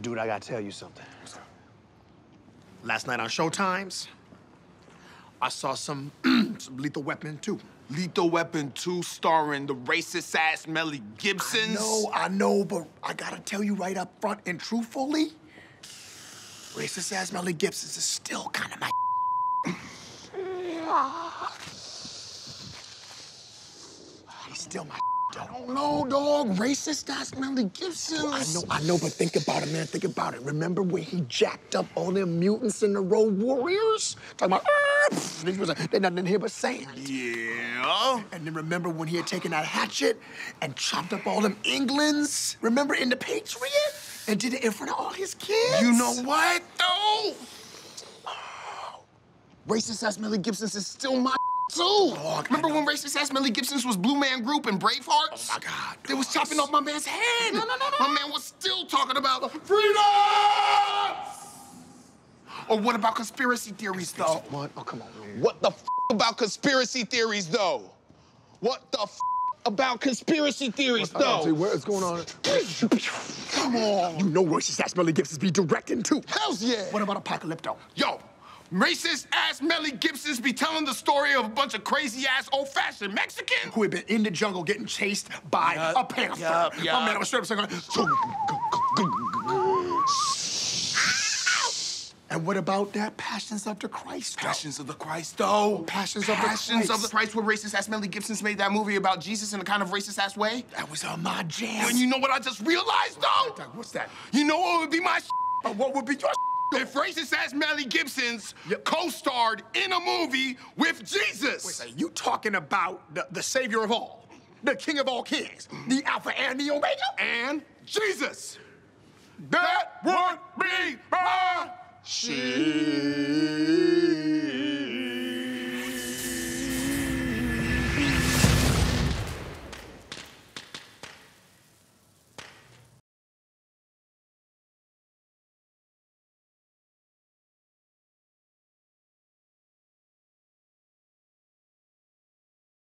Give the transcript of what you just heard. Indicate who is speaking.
Speaker 1: Dude, I gotta tell you something.
Speaker 2: Last night on Showtimes, I saw some, some Lethal Weapon 2.
Speaker 3: Lethal Weapon 2 starring the racist ass Melly Gibsons.
Speaker 2: No, I know, but I gotta tell you right up front and truthfully, racist ass Melly Gibsons is still kind of my. He's still my.
Speaker 3: I don't know, dog. Racist ass Melly Gibsons.
Speaker 2: I know, I know, but think about it, man. Think about it. Remember when he jacked up all them mutants in the Road Warriors? Talking about, "Ah, pff," they was like, they nothing here but sand.
Speaker 3: Yeah.
Speaker 2: And then remember when he had taken that hatchet and chopped up all them Englands? Remember in The Patriot? And did it in front of all his kids?
Speaker 3: You know what, though?
Speaker 2: Racist ass Melly Gibsons is still my too.
Speaker 3: Dog, remember when racist ass Melly Gibsons was Blue Man Group and Braveheart?
Speaker 2: Oh my God.
Speaker 3: They was chopping off my man's head.
Speaker 2: No, no, no, no.
Speaker 3: My man was still talking about freedom. Or what about conspiracy theories, though?
Speaker 2: What? Oh, come on, man.
Speaker 3: What the f about conspiracy theories, though? What the f about conspiracy theories, though?
Speaker 2: What is going on?
Speaker 3: Come on.
Speaker 2: You know racist ass Melly Gibsons be directing too.
Speaker 3: Hells yeah.
Speaker 2: What about Apocalypto?
Speaker 3: Yo, racist ass Melly Gibsons be telling the story of a bunch of crazy ass old fashioned Mexicans?
Speaker 2: Who had been in the jungle getting chased by
Speaker 3: Yup,
Speaker 2: a panther.
Speaker 3: yup,
Speaker 2: My
Speaker 3: yup.
Speaker 2: man was straight up saying, And what about that Passions of the Christ? though?
Speaker 3: Passions of the Christ, though.
Speaker 2: Passions of the Christ.
Speaker 3: Passions of the Christ, where racist ass Melly Gibsons made that movie about Jesus in a kind of racist ass way.
Speaker 2: That was on my jam.
Speaker 3: And you know what I just realized, though?
Speaker 2: What's that?
Speaker 3: You know what would be my
Speaker 2: Uh, what would be your
Speaker 3: if racist ass Melly Gibsons
Speaker 2: Yep.
Speaker 3: co-starred in a movie with Jesus?
Speaker 2: Wait, say, you talking about the, the savior of all, the king of all kings, the Alpha and the Omega?
Speaker 3: and Jesus. That would be my
Speaker 2: Shit.